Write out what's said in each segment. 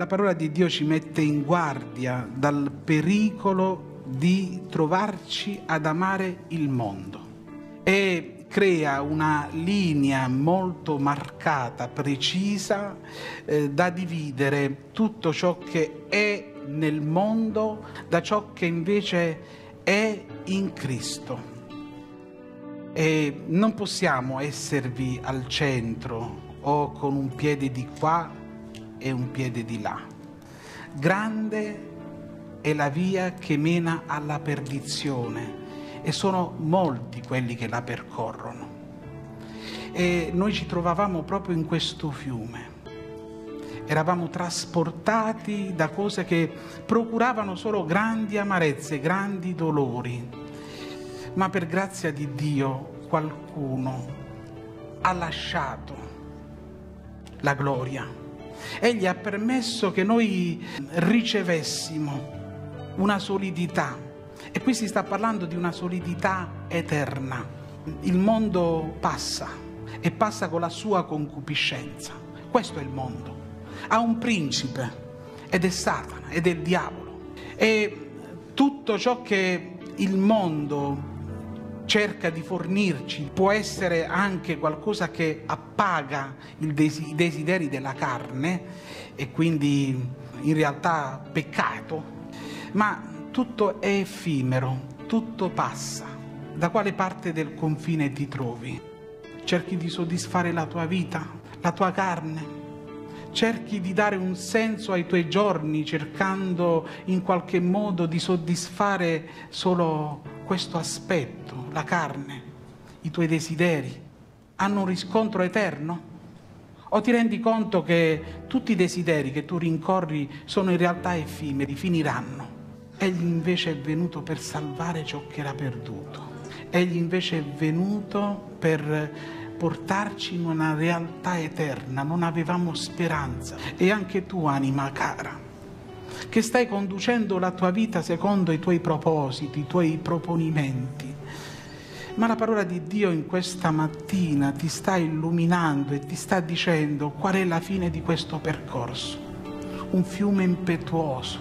La parola di Dio ci mette in guardia dal pericolo di trovarci ad amare il mondo e crea una linea molto marcata, precisa, eh, da dividere tutto ciò che è nel mondo da ciò che invece è in Cristo. E non possiamo esservi al centro o con un piede di qua e un piede di là. Grande è la via che mena alla perdizione e sono molti quelli che la percorrono. E noi ci trovavamo proprio in questo fiume. Eravamo trasportati da cose che procuravano solo grandi amarezze, grandi dolori. Ma per grazia di Dio qualcuno ha lasciato la gloria. Egli ha permesso che noi ricevessimo una solidità. E qui si sta parlando di una solidità eterna. Il mondo passa e passa con la sua concupiscenza. Questo è il mondo. Ha un principe ed è Satana ed è il diavolo. E tutto ciò che il mondo cerca di fornirci può essere anche qualcosa che appaga i desideri della carne e quindi in realtà peccato, ma tutto è effimero, tutto passa. Da quale parte del confine ti trovi? Cerchi di soddisfare la tua vita, la tua carne, cerchi di dare un senso ai tuoi giorni cercando in qualche modo di soddisfare solo questo aspetto, la carne, i tuoi desideri, hanno un riscontro eterno? O ti rendi conto che tutti i desideri che tu rincorri sono in realtà effimeri, finiranno? Egli invece è venuto per salvare ciò che era perduto. Egli invece è venuto per portarci in una realtà eterna. Non avevamo speranza. E anche tu, anima cara, che stai conducendo la tua vita secondo i tuoi propositi, i tuoi proponimenti. Ma la parola di Dio in questa mattina ti sta illuminando e ti sta dicendo qual è la fine di questo percorso. Un fiume impetuoso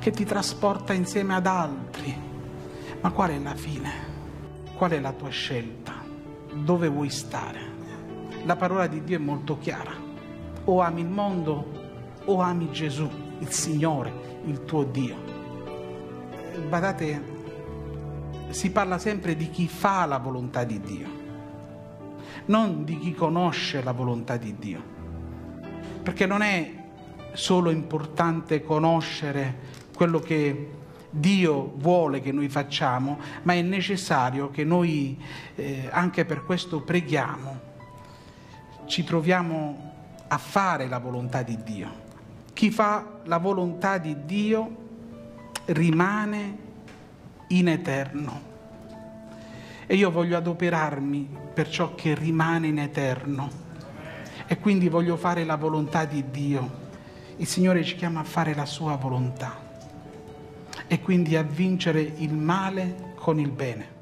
che ti trasporta insieme ad altri. Ma qual è la fine? Qual è la tua scelta? Dove vuoi stare? La parola di Dio è molto chiara. O ami il mondo o ami Gesù il Signore, il tuo Dio. Badate, si parla sempre di chi fa la volontà di Dio, non di chi conosce la volontà di Dio. Perché non è solo importante conoscere quello che Dio vuole che noi facciamo, ma è necessario che noi eh, anche per questo preghiamo, ci troviamo a fare la volontà di Dio. Chi fa la volontà di Dio rimane in eterno. E io voglio adoperarmi per ciò che rimane in eterno. E quindi voglio fare la volontà di Dio. Il Signore ci chiama a fare la sua volontà. E quindi a vincere il male con il bene.